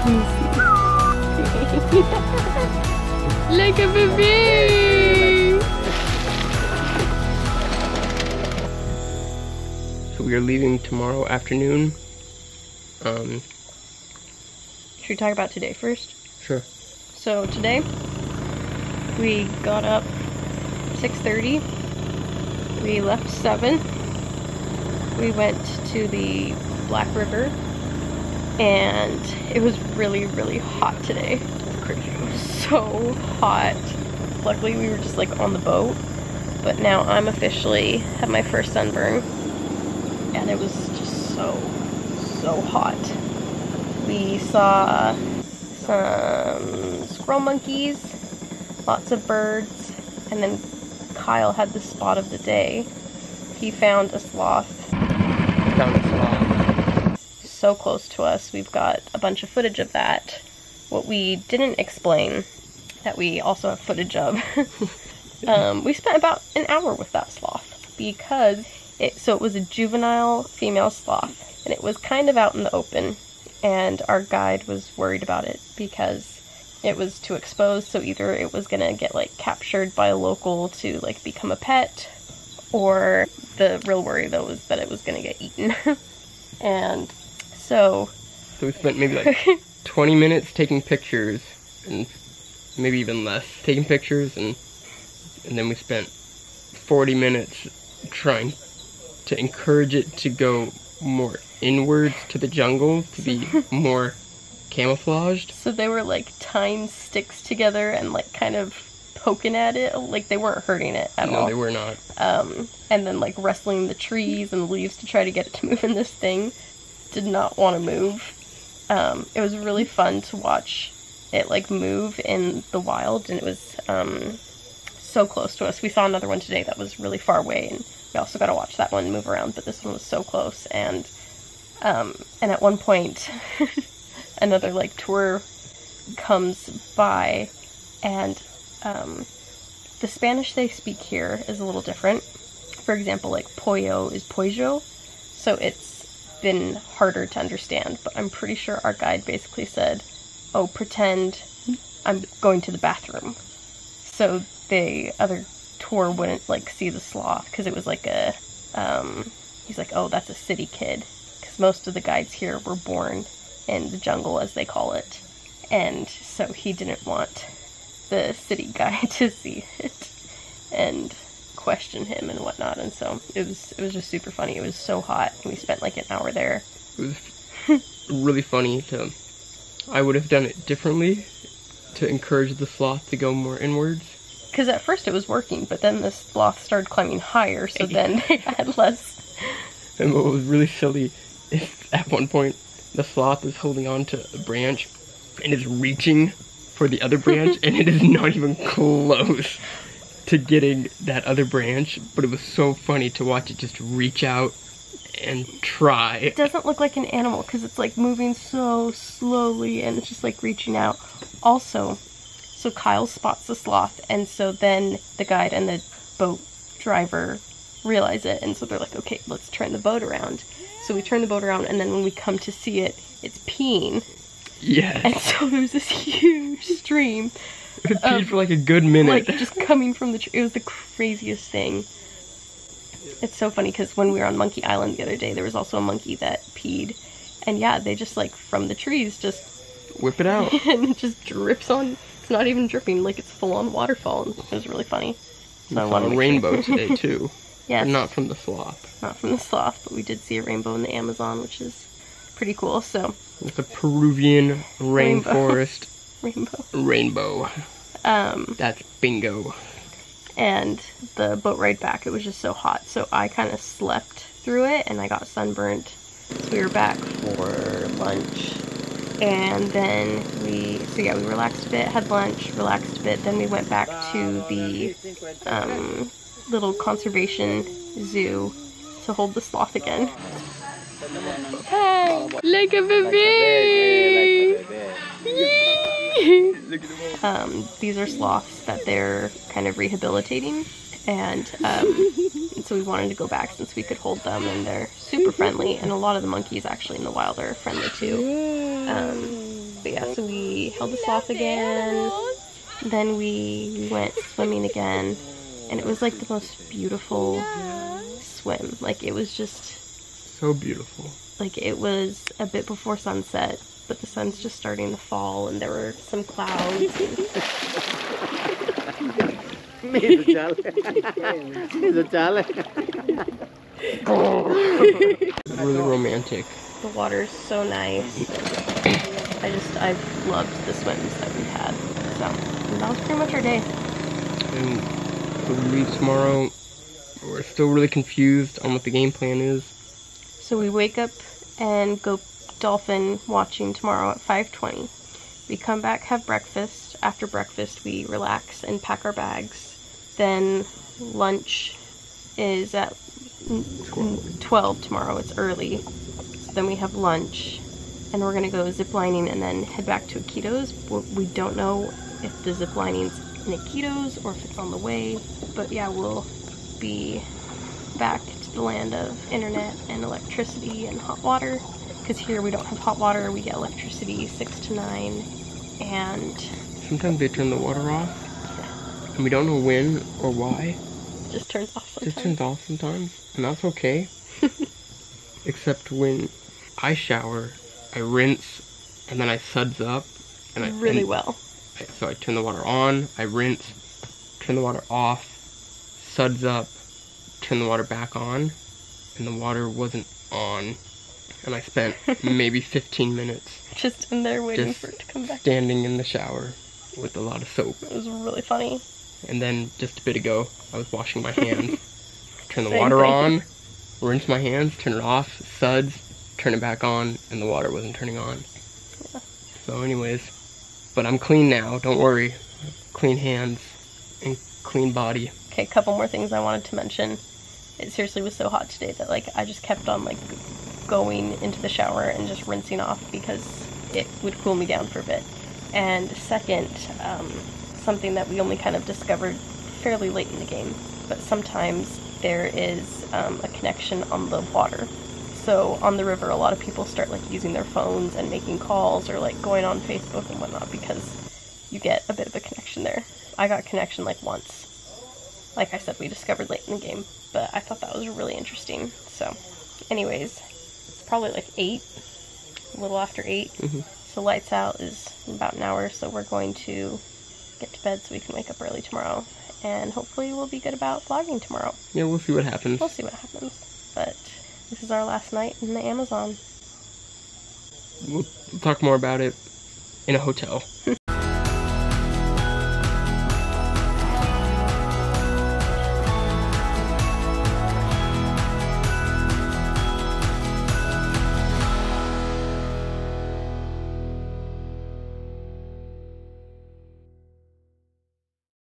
like a baby. So we are leaving tomorrow afternoon. Um, Should we talk about today first? sure. So today we got up 6:30. We left 7. We went to the Black River and it was really really hot today. It was. So hot. Luckily we were just like on the boat, but now I'm officially had my first sunburn and it was just so so hot. We saw some squirrel monkeys, lots of birds, and then Kyle had the spot of the day. He found a sloth Found a sloth. So close to us. We've got a bunch of footage of that. What we didn't explain that we also have footage of. um, we spent about an hour with that sloth because it so it was a juvenile female sloth and it was kind of out in the open and our guide was worried about it because it was too exposed so either it was going to get like captured by a local to like become a pet or the real worry though was that it was going to get eaten and so So we spent maybe like 20 minutes taking pictures, and maybe even less taking pictures, and and then we spent 40 minutes trying to encourage it to go more inwards to the jungle to be more camouflaged. So they were like tying sticks together and like kind of poking at it. Like they weren't hurting it at No, all. No, they were not. Um, and then like wrestling the trees and the leaves to try to get it to move in this thing. Did not want to move. Um, it was really fun to watch it like move in the wild, and it was um, so close to us. We saw another one today that was really far away, and we also got to watch that one move around. But this one was so close, and um, and at one point, another like tour comes by, and um, the Spanish they speak here is a little different. For example, like pollo is pollo, so it's been harder to understand. But I'm pretty sure our guide basically said, "Oh, pretend I'm going to the bathroom," so the other tour wouldn't like see the sloth because it was like a. Um, he's like, "Oh, that's a city kid," because most of the guides here were born in the jungle, as they call it, and so he didn't want the city guy to see it and question him and whatnot. And so it was it was just super funny. It was so hot, we spent like an hour there. It was really funny to. I would have done it differently to encourage the sloth to go more inwards. Because at first it was working, but then the sloth started climbing higher, so then they had less. And what was really silly is at one point the sloth is holding on to a branch and is reaching for the other branch and it is not even close to getting that other branch. But it was so funny to watch it just reach out and try. It doesn't look like an animal because it's like moving so slowly and it's just like reaching out. Also, so Kyle spots the sloth, and so then the guide and the boat driver realize it, and so they're like, okay, let's turn the boat around. So we turn the boat around, and then when we come to see it, it's peeing, Yeah. and so there's this huge stream, It peed for like a good minute. like just coming from the. tree. it was the craziest thing. It's so funny because when we were on Monkey Island the other day, there was also a monkey that peed, and yeah, they just like from the trees just Whip it out. and it just drips on. It's not even dripping, like it's full on waterfall. And it was really funny. We I saw wanted a to make rainbow sure. today too. Yes, But not from the sloth. not from the sloth, but we did see a rainbow in the Amazon, which is pretty cool. So It's a Peruvian Rainbow. rainforest rainbow. rainbow. Um, That's bingo. and the boat ride back, it was just so hot, so I kind of slept through it, and I got sunburnt. We were back for lunch, and then we, so yeah, we relaxed a bit, had lunch, relaxed a bit, then we went back to the um, little conservation zoo to hold the sloth again. Hey, like a baby! Like a baby. Yee! um, these are sloths that they're kind of rehabilitating, and, um, and so we wanted to go back since we could hold them, and they're super friendly, and a lot of the monkeys actually in the wild are friendly too. Um, But yeah, so we held the sloth again. Then we went swimming again. And it was like the most beautiful swim. Like it was just So beautiful. like it was a bit before sunset, but the sun's just starting to fall and there were some clouds. Mezzo giallo. Mezzo giallo. Really romantic. The water's so nice. I just I've loved the swims that we've had. So that was pretty much our day. And when we leave tomorrow, we're still really confused on what the game plan is. So we wake up and go dolphin watching tomorrow at 5:20. We come back, have breakfast. After breakfast, we relax and pack our bags. Then lunch is at mm, mm, 12 tomorrow. It's early. So then we have lunch and we're to go ziplining and then head back to Iquitos. We- don't know if the ziplining's in Iquitos or if it's on the way, but yeah, we'll be back to the land of internet and electricity and hot water. Because here we don't have hot water, we get electricity 6 to 9. And Sometimes they turn the water off, and we don't know when or why. it just turns off It just sometimes. turns off sometimes, and that's okay. Except when I shower, I rinse, and then I suds up, and I really and well. I- So I turn the water on, I rinse, turn the water off, suds up, turn the water back on, and the water wasn't on. And I spent maybe 15 minutes Just in there waiting Just for it to come back. standing in the shower with a lot of soap. It was really funny. And then just a bit ago, I was washing my hands. turn the Same water thing. on, rinse my hands, turn it off, suds, turn it back on, and the water wasn't turning on. So, anyways, but I'm clean now. Don't worry. Clean hands and clean body. Okay, a couple more things I wanted to mention. It seriously was so hot today that like I just kept on like going into the shower and just rinsing off because it would cool me down for a bit. And second, um, something that we only kind of discovered fairly late in the game, but sometimes there is um, a connection on the water. So on the river, a lot of people start like using their phones and making calls or like going on Facebook and whatnot because you get a bit of a connection there. I got connection like once like I said, we discovered late in the game, but I thought that was really interesting. So, anyways, probably like 8, a little after 8. Mhm. So, lights out is about an hour, so we're going to get to bed so we can wake up early tomorrow. And hopefully, we'll be good about vlogging tomorrow. Yeah, we'll see what happens. We'll see what happens. But this is our last night in the Amazon. We'll talk more about it in a hotel.